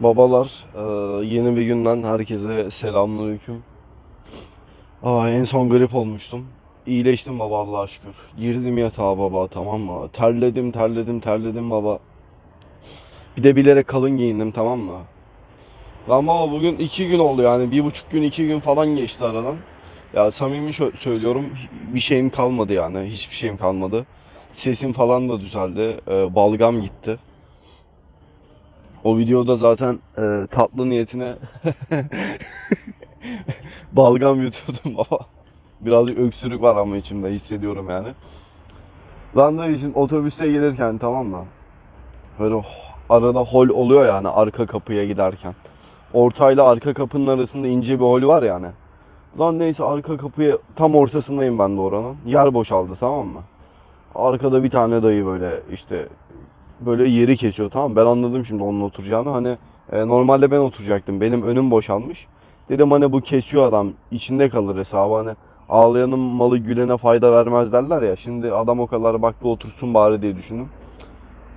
Babalar, e, yeni bir günden herkese selamünaleyküm. Aa, en son grip olmuştum. İyileştim baba Allah'a şükür. Girdim yatağa baba tamam mı? Terledim, terledim, terledim baba. Bir de bilerek kalın giyindim tamam mı? Lan baba bugün iki gün oldu yani. Bir buçuk gün, iki gün falan geçti aradan. Ya samimi söylüyorum bir şeyim kalmadı yani. Hiçbir şeyim kalmadı. Sesim falan da düzeldi. E, balgam gitti. O videoda zaten e, tatlı niyetine balgam yutuyordum baba. Birazcık öksürük var ama içimde hissediyorum yani. De için otobüste gelirken tamam mı? Böyle oh, arada hol oluyor yani arka kapıya giderken. Ortayla arka kapının arasında ince bir hol var yani. Lan neyse arka kapıya tam ortasındayım ben de oranın. Yer boşaldı tamam mı? Arkada bir tane dayı böyle işte böyle yeri kesiyor tamam? Ben anladım şimdi onun oturacağını. Hani e, normalde ben oturacaktım. Benim önüm boşalmış. Dedim hani bu kesiyor adam. içinde kalır hesabı hani. Ağlayanın malı gülene fayda vermez derler ya. Şimdi adam o kadar baktı otursun bari diye düşündüm.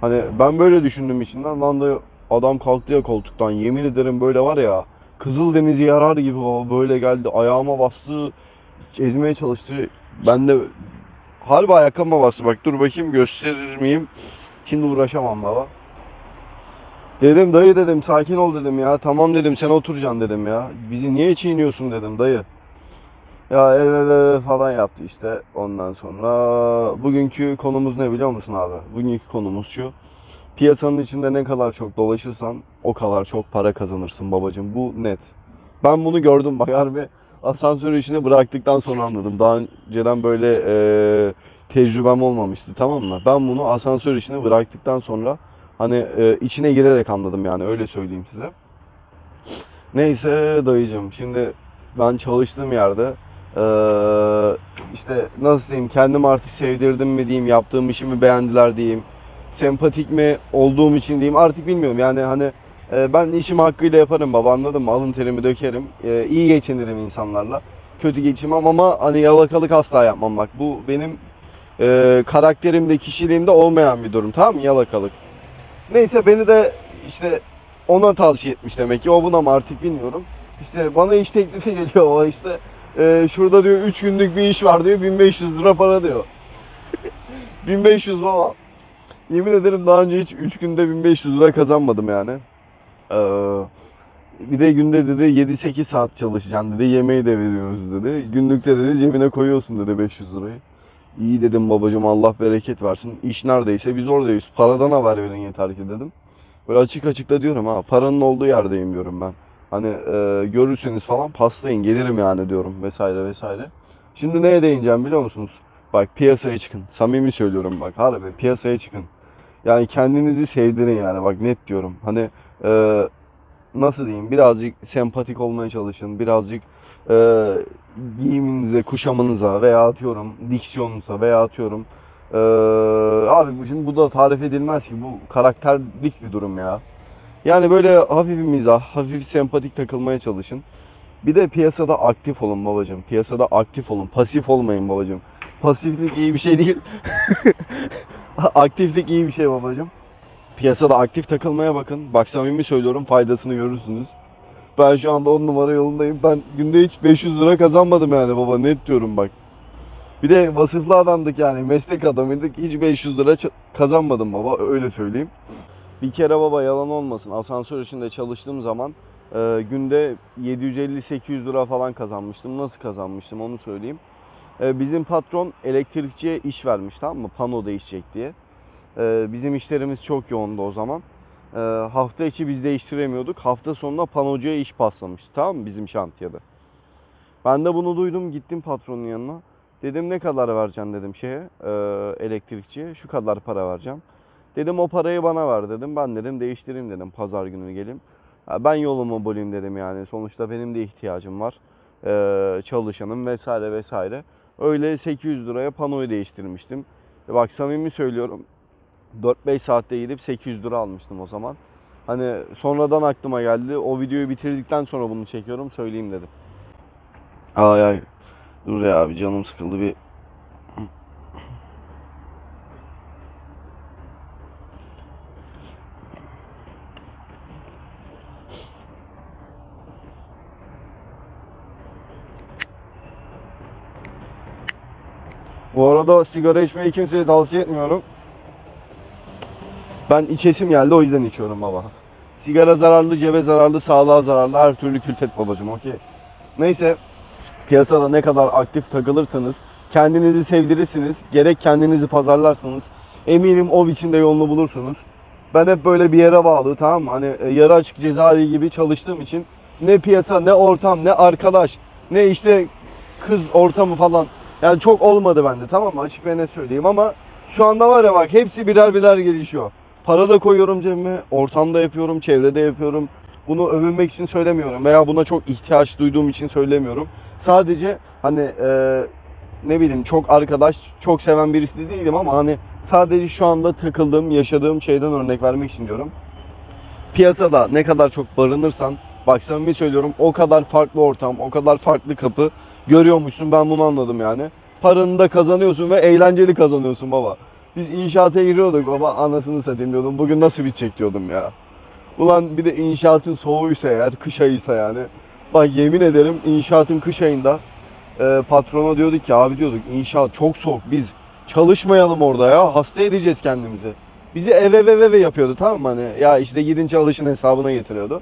Hani ben böyle düşündüm içinden. Lan da adam kalktı ya koltuktan. Yemin ederim böyle var ya. Kızıldeniz'i yarar gibi böyle geldi. Ayağıma bastı. Ezmeye çalıştı. Ben de harbi ayakkabıma bastı. Bak dur bakayım gösterir miyim? Şimdi uğraşamam baba. Dedim dayı dedim sakin ol dedim ya. Tamam dedim sen oturacaksın dedim ya. Bizi niye çiğniyorsun dedim dayı. Ya ev ev ev falan yaptı işte ondan sonra. Bugünkü konumuz ne biliyor musun abi? Bugünkü konumuz şu. Piyasanın içinde ne kadar çok dolaşırsan o kadar çok para kazanırsın babacığım. Bu net. Ben bunu gördüm bak harbi asansör işini bıraktıktan sonra anladım. Daha önceden böyle e, tecrübem olmamıştı tamam mı? Ben bunu asansör işini bıraktıktan sonra hani e, içine girerek anladım yani öyle söyleyeyim size. Neyse dayıcım şimdi ben çalıştığım yerde e, işte nasıl diyeyim kendimi artık sevdirdim mi diyeyim yaptığım işimi beğendiler diyeyim sempatik mi olduğum için diyeyim artık bilmiyorum yani hani e, ben işimi hakkıyla yaparım baba anladın mı alın terimi dökerim E, iyi geçinirim insanlarla kötü geçinmem ama hani yalakalık asla yapmam bak bu benim e, karakterimde kişiliğimde olmayan bir durum tamam mı yalakalık neyse beni de işte ona tavsiye etmiş demek ki o buna mı artık bilmiyorum işte bana iş teklifi geliyor o işte e, şurada diyor 3 günlük bir iş var diyor 1500 lira para diyor 1500 baba Yemin ederim daha önce hiç 3 günde 1500 lira kazanmadım yani. Ee, bir de günde dedi 7-8 saat çalışacaksın dedi. Yemeği de veriyoruz dedi. Günlükte dedi cebine koyuyorsun dedi 500 lirayı. İyi dedim babacığım Allah bereket versin. İş neredeyse biz oradayız. Paradan haber verin yeter ki dedim. Böyle açık açık da diyorum ha paranın olduğu yerdeyim diyorum ben. Hani e, görürseniz falan paslayın gelirim yani diyorum vesaire vesaire. Şimdi neye değineceğim biliyor musunuz? Bak piyasaya çıkın. Samimi söylüyorum bak harbi piyasaya çıkın. Yani kendinizi sevdirin yani bak net diyorum. Hani e, nasıl diyeyim birazcık sempatik olmaya çalışın. Birazcık e, giyiminize, kuşamınıza veya atıyorum diksiyonunuza veya atıyorum e, abi şimdi bu da tarif edilmez ki bu karakterlik bir durum ya. Yani böyle hafif mizah, hafif sempatik takılmaya çalışın. Bir de piyasada aktif olun babacığım. Piyasada aktif olun. Pasif olmayın babacığım. Pasiflik iyi bir şey değil. Aktiflik iyi bir şey babacığım. Piyasada aktif takılmaya bakın. Bak samimi söylüyorum faydasını görürsünüz. Ben şu anda 10 numara yolundayım. Ben günde hiç 500 lira kazanmadım yani baba net diyorum bak. Bir de vasıflı adamdık yani meslek adamıydık. Hiç 500 lira kazanmadım baba öyle söyleyeyim. Bir kere baba yalan olmasın asansör işinde çalıştığım zaman e, günde 750-800 lira falan kazanmıştım. Nasıl kazanmıştım onu söyleyeyim. E, bizim patron elektrikçiye iş vermiş tamam mı? Pano değişecek diye. E, bizim işlerimiz çok yoğundu o zaman. E, hafta içi biz değiştiremiyorduk. Hafta sonunda panocuya iş paslamıştı tamam mı bizim şantiyede. Ben de bunu duydum gittim patronun yanına. Dedim ne kadar vereceksin dedim şeye e, elektrikçiye. Şu kadar para vereceğim. Dedim o parayı bana ver dedim. Ben dedim değiştireyim dedim pazar günü geleyim. Ben yolumu bulayım dedim yani. Sonuçta benim de ihtiyacım var. E, çalışanım vesaire vesaire. Öyle 800 liraya panoyu değiştirmiştim. E Bak samimi söylüyorum. 4-5 saatte gidip 800 lira almıştım o zaman. Hani sonradan aklıma geldi. O videoyu bitirdikten sonra bunu çekiyorum söyleyeyim dedim. Ay ay. Dur ya abi canım sıkıldı bir. Bu arada sigara içmeyi kimseye tavsiye etmiyorum. Ben içesim geldi o yüzden içiyorum baba. Sigara zararlı, cebe zararlı, sağlığa zararlı, her türlü külfet babacım okey. Neyse piyasada ne kadar aktif takılırsanız kendinizi sevdirirsiniz. Gerek kendinizi pazarlarsanız eminim o biçimde yolunu bulursunuz. Ben hep böyle bir yere bağlı tamam mı? Hani e, yarı açık cezaevi gibi çalıştığım için ne piyasa ne ortam ne arkadaş ne işte kız ortamı falan yani çok olmadı bende tamam mı? Açık ve net söyleyeyim ama şu anda var ya bak hepsi birer birer gelişiyor. Para da koyuyorum cebime, ortamda yapıyorum, çevrede yapıyorum. Bunu övünmek için söylemiyorum veya buna çok ihtiyaç duyduğum için söylemiyorum. Sadece hani e, ne bileyim çok arkadaş, çok seven birisi de değilim ama hani sadece şu anda takıldığım, yaşadığım şeyden örnek vermek için diyorum. Piyasada ne kadar çok barınırsan, bak samimi söylüyorum o kadar farklı ortam, o kadar farklı kapı görüyormuşsun ben bunu anladım yani. Paranı da kazanıyorsun ve eğlenceli kazanıyorsun baba. Biz inşaata giriyorduk baba anasını satayım diyordum. Bugün nasıl bitecek diyordum ya. Ulan bir de inşaatın soğuğuysa eğer, kış ayıysa yani. Bak yemin ederim inşaatın kış ayında e, patrona diyorduk ki abi diyorduk inşaat çok soğuk biz çalışmayalım orada ya hasta edeceğiz kendimizi. Bizi eve eve eve yapıyordu tamam mı hani ya işte gidin çalışın hesabına getiriyordu.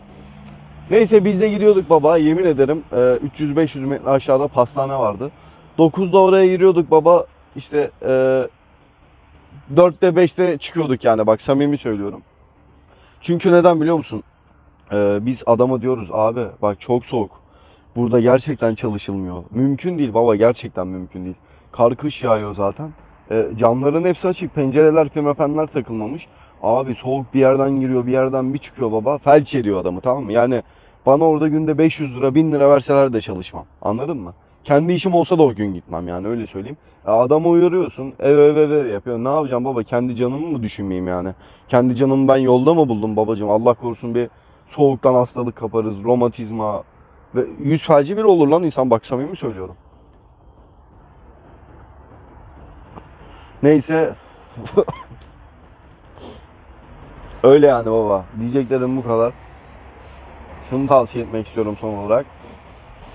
Neyse biz de gidiyorduk baba yemin ederim e, 300-500 metre aşağıda pastane vardı. 9'da oraya giriyorduk baba işte e, 4'te 5'te çıkıyorduk yani bak samimi söylüyorum. Çünkü neden biliyor musun? Ee, biz adama diyoruz abi bak çok soğuk. Burada gerçekten çalışılmıyor. Mümkün değil baba gerçekten mümkün değil. Kar kış yağıyor zaten. Ee, camların hepsi açık. Pencereler pimapenler takılmamış. Abi soğuk bir yerden giriyor bir yerden bir çıkıyor baba. Felç ediyor adamı tamam mı? Yani bana orada günde 500 lira 1000 lira verseler de çalışmam. Anladın mı? Kendi işim olsa da o gün gitmem yani öyle söyleyeyim. Ya adamı uyarıyorsun ev ev ev ev yapıyor. Ne yapacağım baba kendi canımı mı düşünmeyeyim yani? Kendi canımı ben yolda mı buldum babacığım? Allah korusun bir soğuktan hastalık kaparız, romatizma ve yüz felci bir olur lan insan bak samimi söylüyorum. Neyse. Öyle yani baba. Diyeceklerim bu kadar. Şunu tavsiye etmek istiyorum son olarak.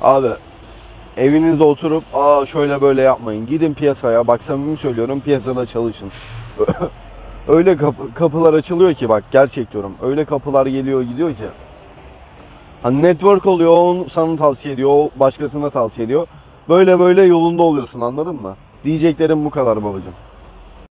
Abi evinizde oturup aa şöyle böyle yapmayın. Gidin piyasaya. Bak samimi söylüyorum piyasada çalışın. Öyle kapı- kapılar açılıyor ki bak gerçek diyorum. Öyle kapılar geliyor gidiyor ki. Hani network oluyor, onu sana tavsiye ediyor, o başkasına tavsiye ediyor. Böyle böyle yolunda oluyorsun anladın mı? Diyeceklerim bu kadar babacığım.